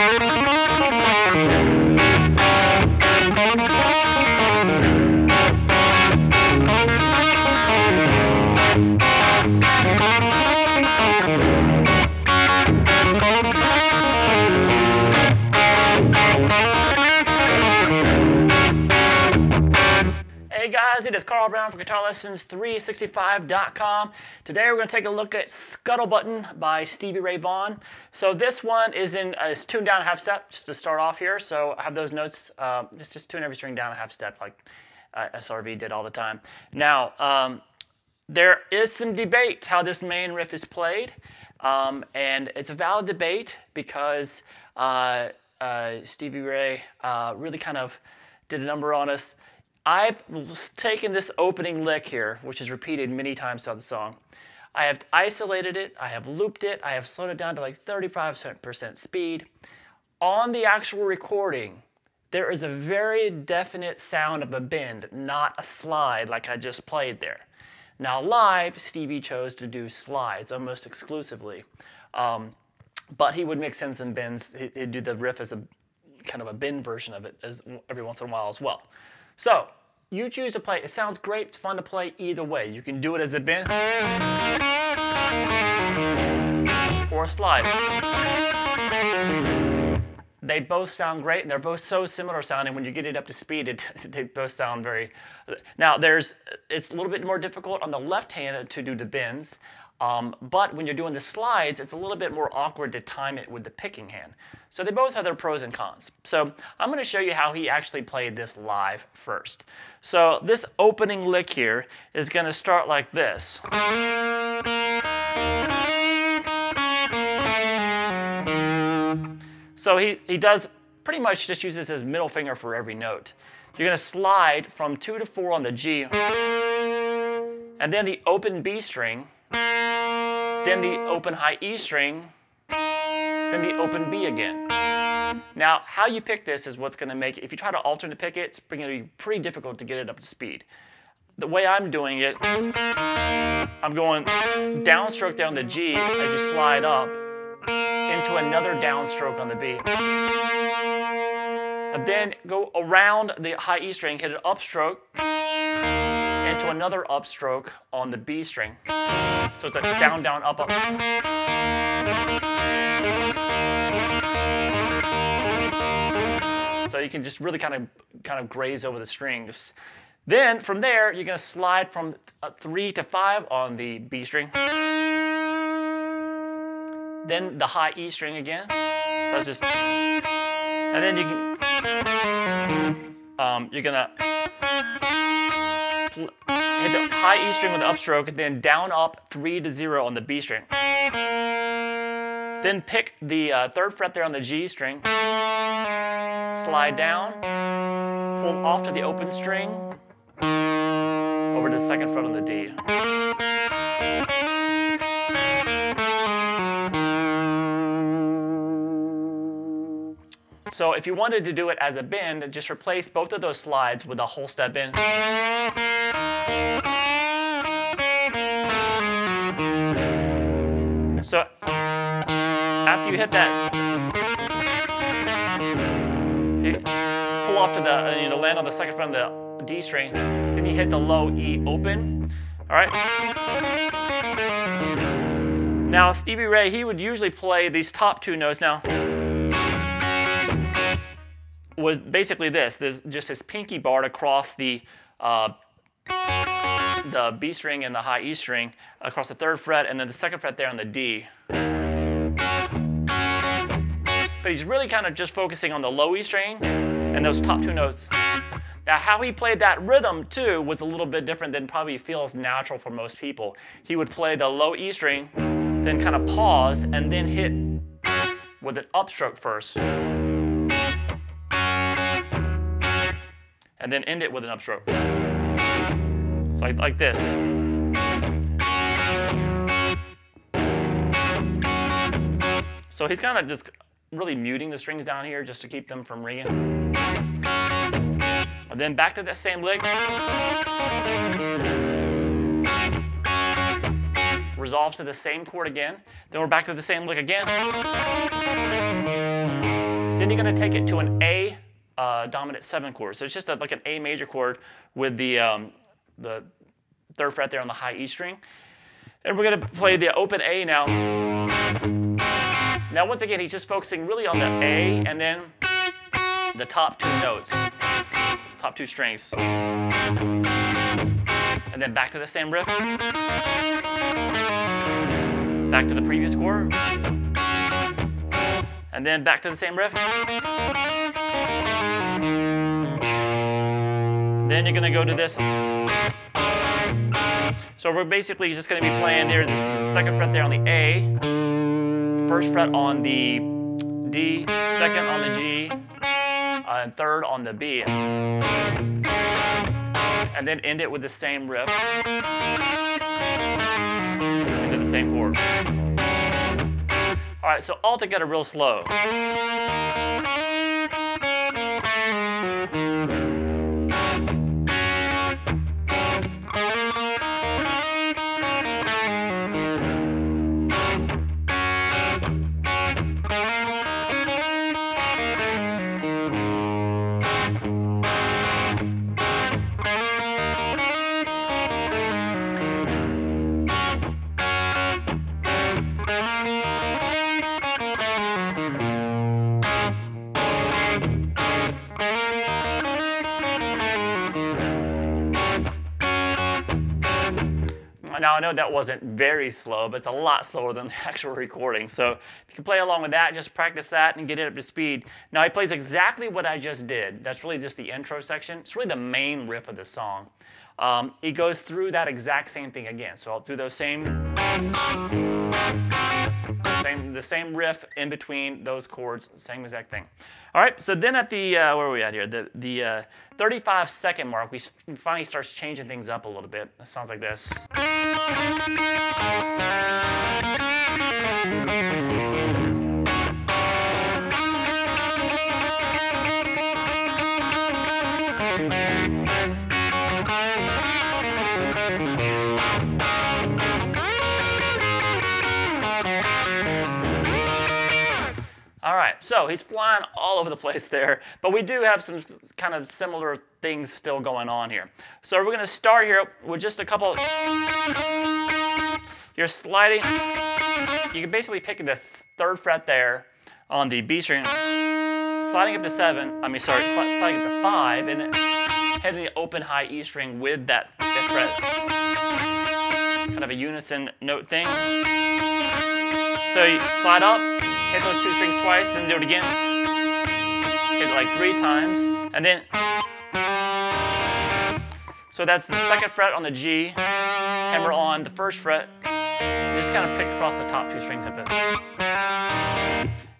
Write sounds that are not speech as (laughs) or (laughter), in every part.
Thank you. Is Carl Brown from GuitarLessons365.com. Today we're going to take a look at Scuttle Buttin' by Stevie Ray Vaughan. So this one is in uh, is tuned down a half step just to start off here. So I have those notes, just, just tune every string down a half step like uh, SRV did all the time. Now, um, there is some debate how this main riff is played. Um, and it's a valid debate because uh, uh, Stevie Ray uh, really kind of did a number on us. I've taken this opening lick here, which is repeated many times throughout the song. I have isolated it, I have looped it, I have slowed it down to like 35% speed. On the actual recording, there is a very definite sound of a bend, not a slide like I just played there. Now live, Stevie chose to do slides almost exclusively. Um, but he would mix in some bends. He'd do the riff as a kind of a bend version of it as every once in a while as well. So you choose to play. It sounds great. It's fun to play either way. You can do it as a bend or a slide. They both sound great, and they're both so similar sounding. When you get it up to speed, it, (laughs) they both sound very. Now, there's it's a little bit more difficult on the left hand to do the bends. Um, but when you're doing the slides, it's a little bit more awkward to time it with the picking hand. So they both have their pros and cons. So I'm going to show you how he actually played this live first. So this opening lick here is going to start like this. So he, he does pretty much just uses his middle finger for every note. You're going to slide from 2 to 4 on the G, and then the open B string, then the open high E string, then the open B again. Now, how you pick this is what's going to make it. If you try to alternate pick it, it's going to be pretty difficult to get it up to speed. The way I'm doing it, I'm going downstroke down the G as you slide up into another downstroke on the B. And then go around the high E string, hit an upstroke, into another upstroke on the B string. So it's a down, down, up, up. So you can just really kind of kind of graze over the strings. Then from there, you're gonna slide from three to five on the B string. Then the high E string again. So it's just, and then you can, um, you're gonna hit the high E string with the upstroke, then down up three to zero on the B string. Then pick the uh, third fret there on the G string, slide down, pull off to the open string, over to the second fret on the D. So if you wanted to do it as a bend, just replace both of those slides with a whole step bend. So after you hit that, you pull off to the, you know, land on the second fret of the D string, then you hit the low E open, all right? Now Stevie Ray, he would usually play these top two notes. Now, was basically this, this just his pinky barred across the uh, the B string and the high E string across the third fret and then the second fret there on the D. But he's really kind of just focusing on the low E string and those top two notes. Now how he played that rhythm too was a little bit different than probably feels natural for most people. He would play the low E string, then kind of pause and then hit with an upstroke first. And then end it with an upstroke. So like, like this. So he's kind of just really muting the strings down here just to keep them from ringing. And then back to that same lick. Resolve to the same chord again. Then we're back to the same lick again. Then you're going to take it to an A uh, dominant seven chord. So it's just a, like an A major chord with the um, the third fret there on the high E string. And we're going to play the open A now. Now once again, he's just focusing really on the A and then the top two notes, top two strings. And then back to the same riff. Back to the previous chord. And then back to the same riff. Then you're gonna go to this. So we're basically just gonna be playing there. This is the second fret there on the A, first fret on the D, second on the G, uh, and third on the B. And then end it with the same riff into the same chord. All right, so all together real slow. Now I know that wasn't very slow, but it's a lot slower than the (laughs) actual recording. So you can play along with that, just practice that and get it up to speed. Now he plays exactly what I just did. That's really just the intro section. It's really the main riff of the song. Um, he goes through that exact same thing again. So I'll do those same, same, the same riff in between those chords, same exact thing. All right, so then at the, uh, where are we at here? The, the uh, 35 second mark, we finally starts changing things up a little bit. It sounds like this. So he's flying all over the place there, but we do have some kind of similar things still going on here. So we're gonna start here with just a couple, you're sliding, you can basically pick the third fret there on the B string, sliding up to seven, I mean, sorry, sliding up to five, and then hitting the open high E string with that fifth fret. Kind of a unison note thing. So you slide up, hit those two strings twice, then do it again. Hit it like three times, and then. So that's the second fret on the G, and we're on the first fret. Just kind of pick across the top two strings of it.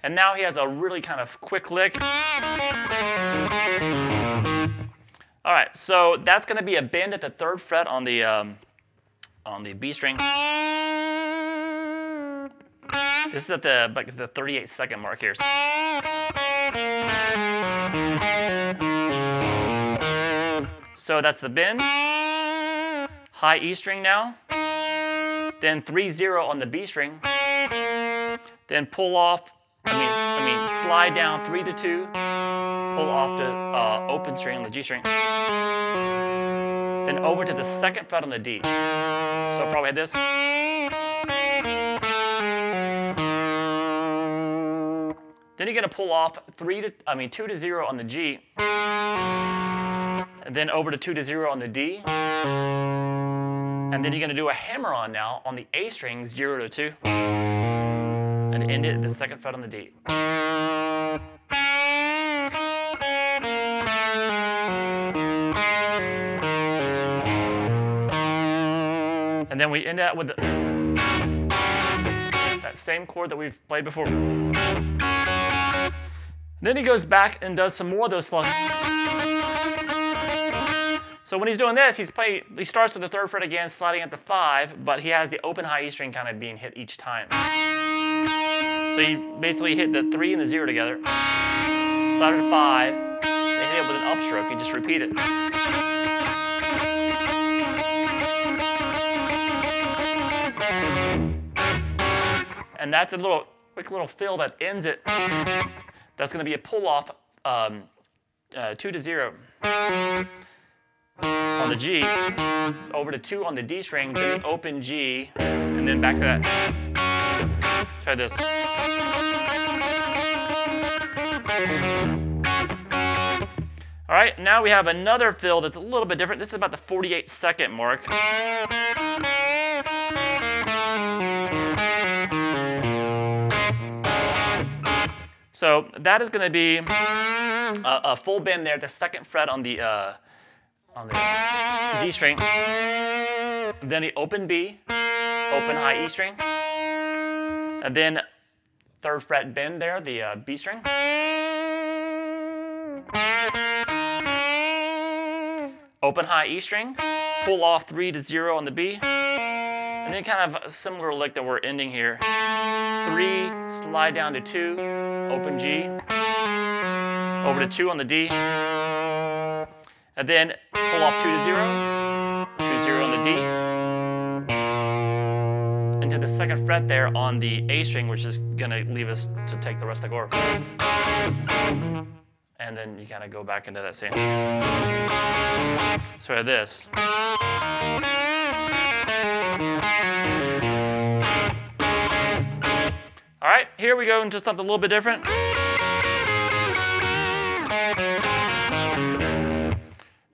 And now he has a really kind of quick lick. All right, so that's going to be a bend at the third fret on the um, on the B string. This is at the like the 38 second mark here. So that's the bend. High E string now. Then 3-0 on the B string. Then pull off, I mean, I mean slide down 3 to 2. Pull off the uh, open string on the G string. Then over to the second fret on the D. So probably this. Then you're gonna pull off three to, I mean two to zero on the G, and then over to two to zero on the D, and then you're gonna do a hammer on now on the A string, zero to two, and end it at the second fret on the D. And then we end that with the, that same chord that we've played before. Then he goes back and does some more of those slugs. So when he's doing this, he's play, he starts with the third fret again, sliding up to five, but he has the open high E string kind of being hit each time. So you basically hit the three and the zero together, slide it to five, and hit it with an upstroke, you just repeat it. And that's a little quick little fill that ends it That's going to be a pull off um, uh, 2 to 0 on the G, over to 2 on the D string, then open G, and then back to that. Try this. All right, now we have another fill that's a little bit different. This is about the 48 second mark. So that is going to be a, a, full bend there, the second fret on the uh, on the G string, then the open B, open high E string, and then third fret bend there, the uh, B string. Open high E string, pull off three to zero on the B, and then kind of a similar lick that we're ending here. Three, slide down to two, open G, over to two on the D, and then pull off two to zero, two zero on the D, into the second fret there on the A string, which is gonna leave us to take the rest of the chord. And then you kind of go back into that same. So we have this. Here we go into something a little bit different.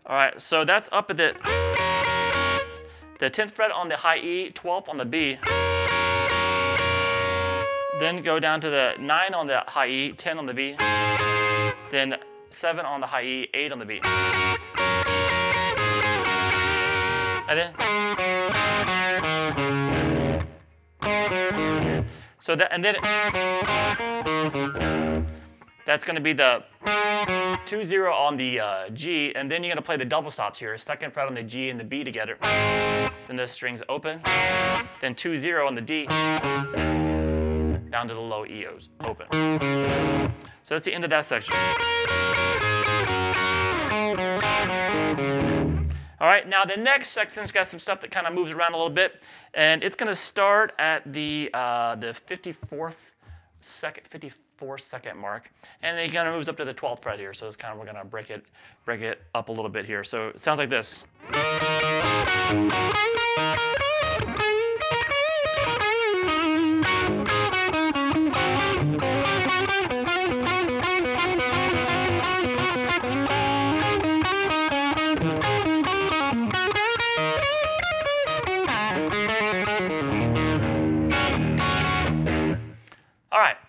All right, so that's up at the the 10th fret on the high E, 12th on the B. Then go down to the 9 on the high E, 10 on the B. Then 7 on the high E, 8 on the B. And then So that and then that's going to be the 2 0 on the uh, G, and then you're going to play the double stops here. Second fret on the G and the B together. Then the strings open. Then 2 0 on the D. Down to the low EOs. Open. So that's the end of that section. All right, now the next section's got some stuff that kind of moves around a little bit, and it's going to start at the uh, the 54th second, 54 second mark, and it kind of moves up to the 12th fret here. So it's kind of we're going to break it break it up a little bit here. So it sounds like this.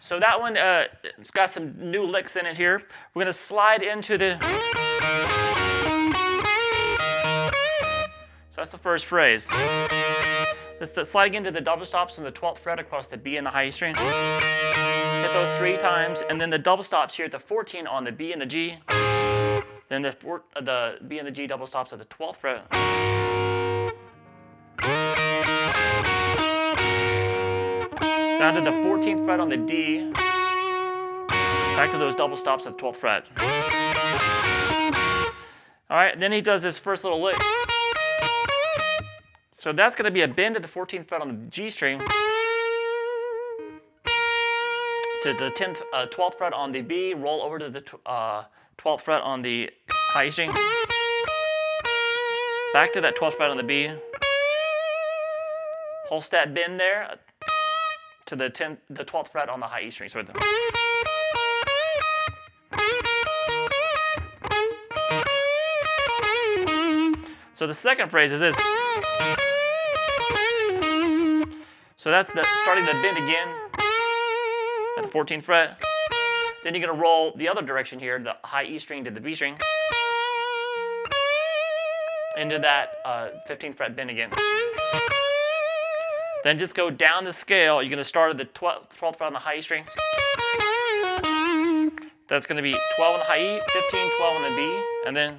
So that one, uh, it's got some new licks in it here. We're gonna slide into the, so that's the first phrase. That's the sliding into the double stops on the 12th fret across the B and the high E string. Hit those three times, and then the double stops here at the 14 on the B and the G. Then the, four, uh, the B and the G double stops at the 12th fret. Down to the 14th fret on the D. Back to those double stops at the 12th fret. All right, then he does this first little lick. So that's going to be a bend at the 14th fret on the G string to the 10th, uh, 12th fret on the B, roll over to the uh, 12th fret on the high string, back to that 12th fret on the B, whole stat bend there to the 10th, the 12th fret on the high E string. So the, So the second phrase is this. So that's the starting the bend again at the 14th fret. Then you're gonna roll the other direction here, the high E string to the B string, into that uh, 15th fret bend again. Then just go down the scale. You're gonna start at the 12th, 12th fret on the high E string. That's gonna be 12 on the high E, 15, 12 on the B, and then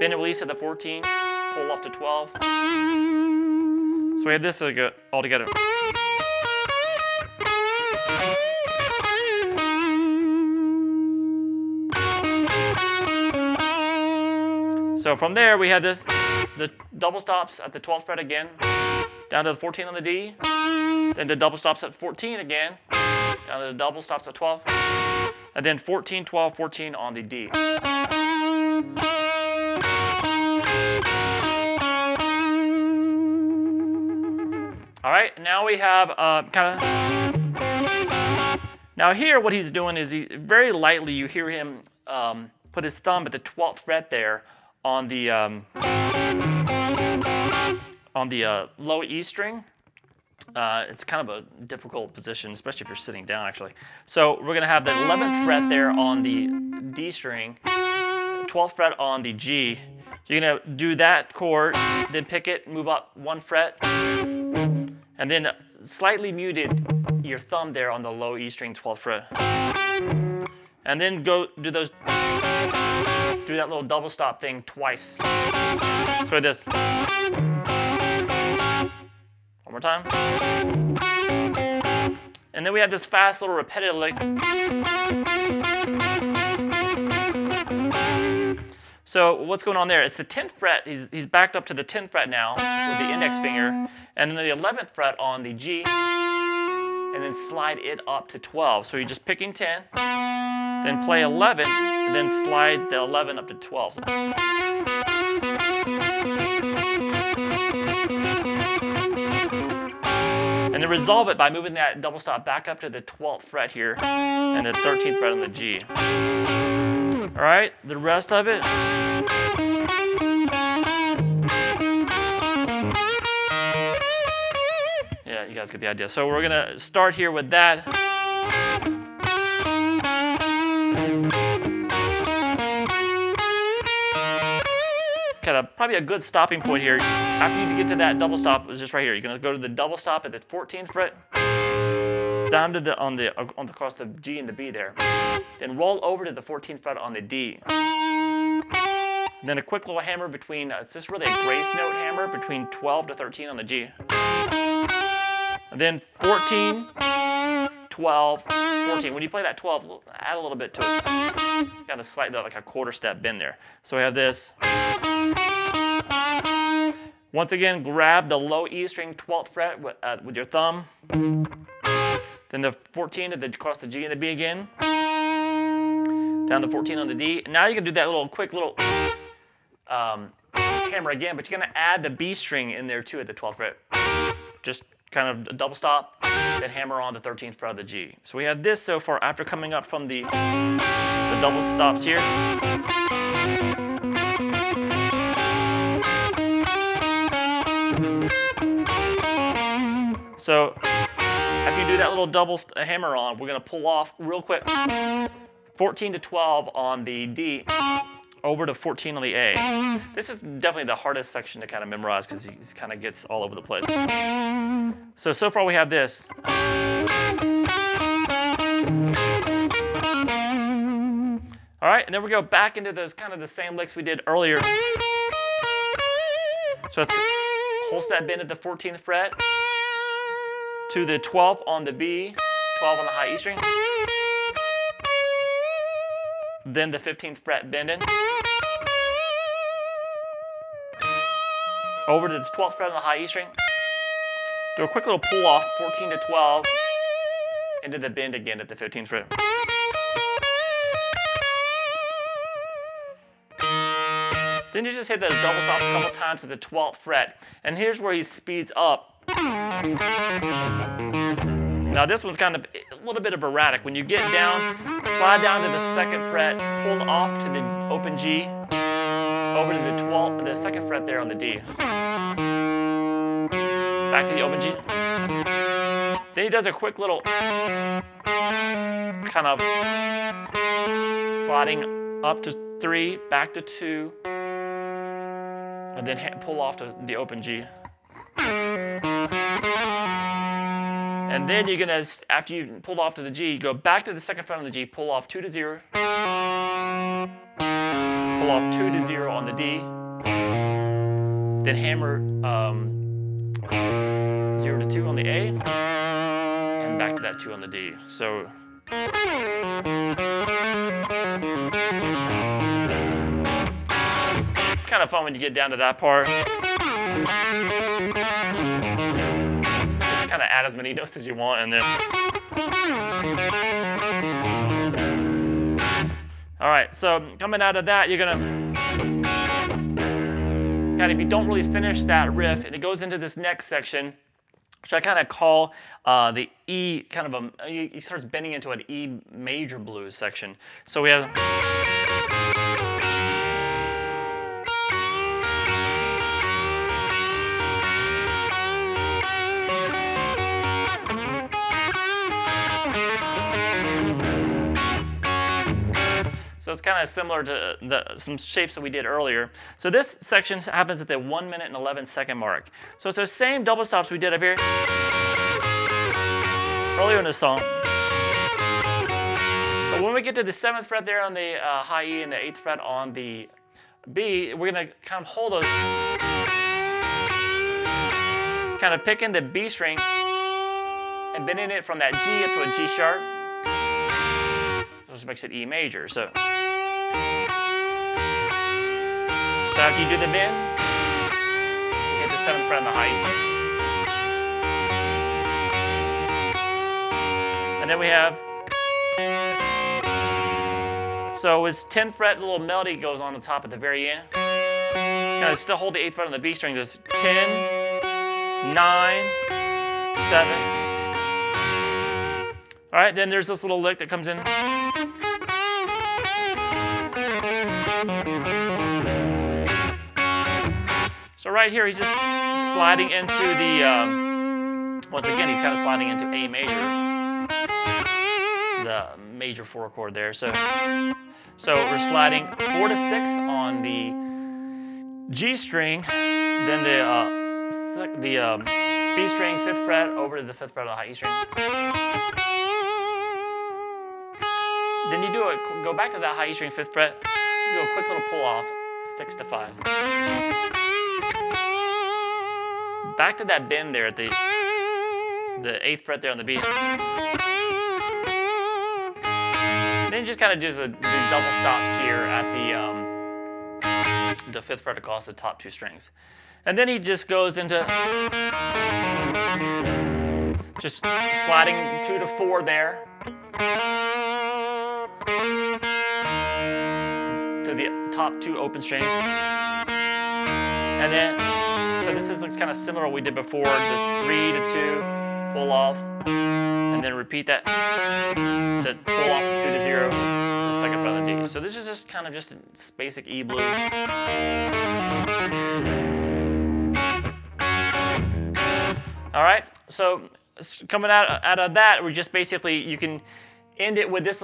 bend and release at the 14, pull off to 12. So we have this all together. So from there we have this, the double stops at the 12th fret again, down to the 14 on the D, then the double stops at 14 again, down to the double stops at 12, and then 14, 12, 14 on the D. All right, now we have uh, kind of. Now here, what he's doing is he very lightly. You hear him um, put his thumb at the 12th fret there on the um, on the uh, low E string. Uh, it's kind of a difficult position, especially if you're sitting down, actually. So we're gonna have the 11th fret there on the D string, 12th fret on the G. You're gonna do that chord, then pick it, move up one fret, and then slightly muted your thumb there on the low E string 12th fret. And then go do those, do that little double stop thing twice. So this. More time. And then we have this fast little repetitive lick. So what's going on there? It's the 10th fret. He's, he's backed up to the 10th fret now with the index finger. And then the 11th fret on the G. And then slide it up to 12. So you're just picking 10, then play 11, and then slide the 11 up to 12. And then mm-hmm. resolve it by moving that double stop back up to the 12th fret here and the 13th fret on the G. All right, the rest of it. Yeah, you guys get the idea. So we're gonna start here with that. Kind of probably a good stopping point here. After you get to that double stop, is just right here. You're gonna go to the double stop at the 14th fret, down to the on the on the across the G and the B there. Then roll over to the 14th fret on the D. And then a quick little hammer between, uh, it's just really a grace note hammer between 12 to 13 on the G. And then 14, 12, 14. When you play that 12, add a little bit to it. Got a slight, like a quarter step bend there. So we have this. Once again, grab the low E string 12th fret with, uh, with your thumb. Then the 14 to the, across the G and the B again. Down the 14 on the D. Now you can do that little quick little um, hammer again, but you're gonna add the B string in there too at the 12th fret. Just kind of a double stop, then hammer on the 13th fret of the G. So we have this so far after coming up from the, the double stops here. So after you do that little double uh, hammer on, we're gonna pull off real quick 14 to 12 on the D over to 14 on the A. This is definitely the hardest section to kind of memorize because he kind of gets all over the place. So, so far we have this. All right, and then we go back into those kind of the same licks we did earlier. So whole step bend at the 14th fret to the 12th on the B, 12 on the high E string. Then the 15th fret bending. Over to the 12th fret on the high E string. Do a quick little pull off, 14 to 12, into the bend again at the 15th fret. Then you just hit those double stops a couple times at the 12th fret. And here's where he speeds up. Now this one's kind of a little bit of erratic. When you get down, slide down to the second fret, pull off to the open G, over to the 12th, the second fret there on the D. Back to the open G. Then he does a quick little kind of sliding up to three, back to two, and then pull off to the open G. And then you're gonna, after you pulled off to the G, go back to the second fret on the G, pull off two to zero, pull off two to zero on the D, then hammer um, zero to two on the A, and back to that two on the D. So. It's kind of fun when you get down to that part. As many notes as you want and then. All right, so coming out of that, you're gonna, kind of, if you don't really finish that riff, and it goes into this next section, which I kind of call uh, the E, kind of a, he starts bending into an E major blues section. So we have. So it's kind of similar to the, some shapes that we did earlier. So this section happens at the 1 minute and 11 second mark. So it's the same double stops we did up here earlier in the song. But when we get to the 7th fret there on the uh, high E and the 8th fret on the B, we're going to kind of hold those, kind of picking the B string and bending it from that G up to a G sharp. Which makes it E major. So. So after you do the bend, you hit the seventh fret on the high And then we have, so it's 10th fret, little melody goes on the top at the very end. Kind of still hold the 8th fret on the B string, This 10, 9, 7. All right, then there's this little lick that comes in. Right here, he's just sliding into the, um, once again, he's kind of sliding into A major, the major four chord there. So, so we're sliding four to six on the G string, then the, uh, the um, B string, fifth fret, over to the fifth fret of the high E string. Then you do a, go back to that high E string, fifth fret, do a quick little pull off, six to five back to that bend there at the the eighth fret there on the B. Then just kind of a, these double stops here at the um, the fifth fret across the top two strings, and then he just goes into just sliding two to four there. To the top two open strings, and then so this is looks kind of similar to what we did before, just three to two, pull off, and then repeat that to pull off to two to zero, the second fret of the D. So this is just kind of just basic E blues. All right, so coming out, out of that, we're just basically, you can end it with this.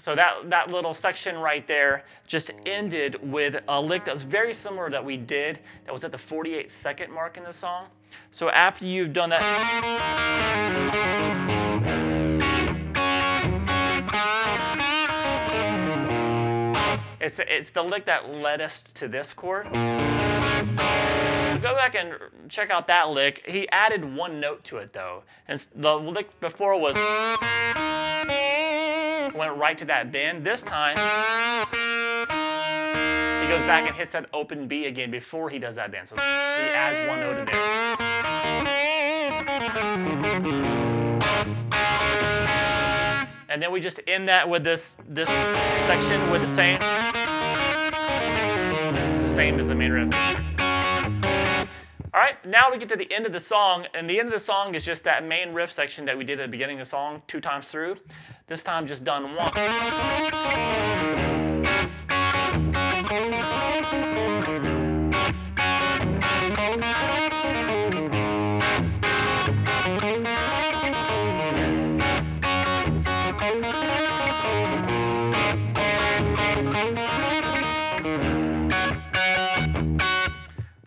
So that, that little section right there just ended with a lick that was very similar that we did that was at the 48 second mark in the song. So after you've done that, it's, it's the lick that led us to this chord. So go back and check out that lick. He added one note to it though. And the lick before was went right to that bend. This time, he goes back and hits that open B again before he does that bend. So he adds one note in there. And then we just end that with this this section with the same the same as the main riff. All right, now we get to the end of the song, and the end of the song is just that main riff section that we did at the beginning of the song two times through. This time just done one.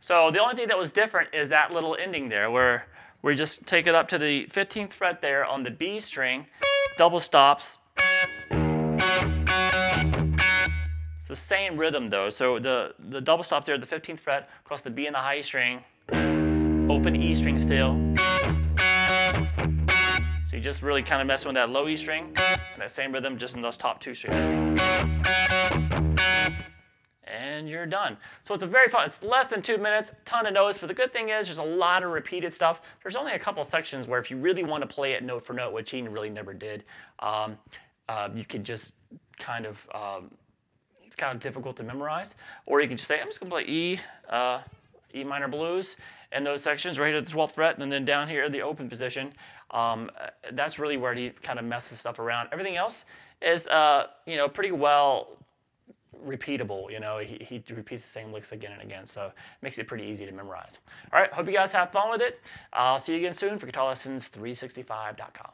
So the only thing that was different is that little ending there where we just take it up to the 15th fret there on the B string, double stops. It's the same rhythm though. So the, the double stop there, the 15th fret, across the B and the high string, open E string still. So you just really kind of messing with that low E string, and that same rhythm just in those top two strings. And you're done. So it's a very fun, it's less than two minutes, ton of notes, but the good thing is there's a lot of repeated stuff. There's only a couple sections where if you really want to play it note for note, which he really never did, um, uh, you could just kind of, um, it's kind of difficult to memorize. Or you can just say, I'm just gonna play E, uh, E minor blues, and those sections right at the 12th fret, and then down here, the open position. Um, that's really where he kind of messes stuff around. Everything else is, uh, you know, pretty well repeatable. You know, he, he repeats the same licks again and again, so it makes it pretty easy to memorize. All right, hope you guys have fun with it. I'll see you again soon for GuitarLessons365.com.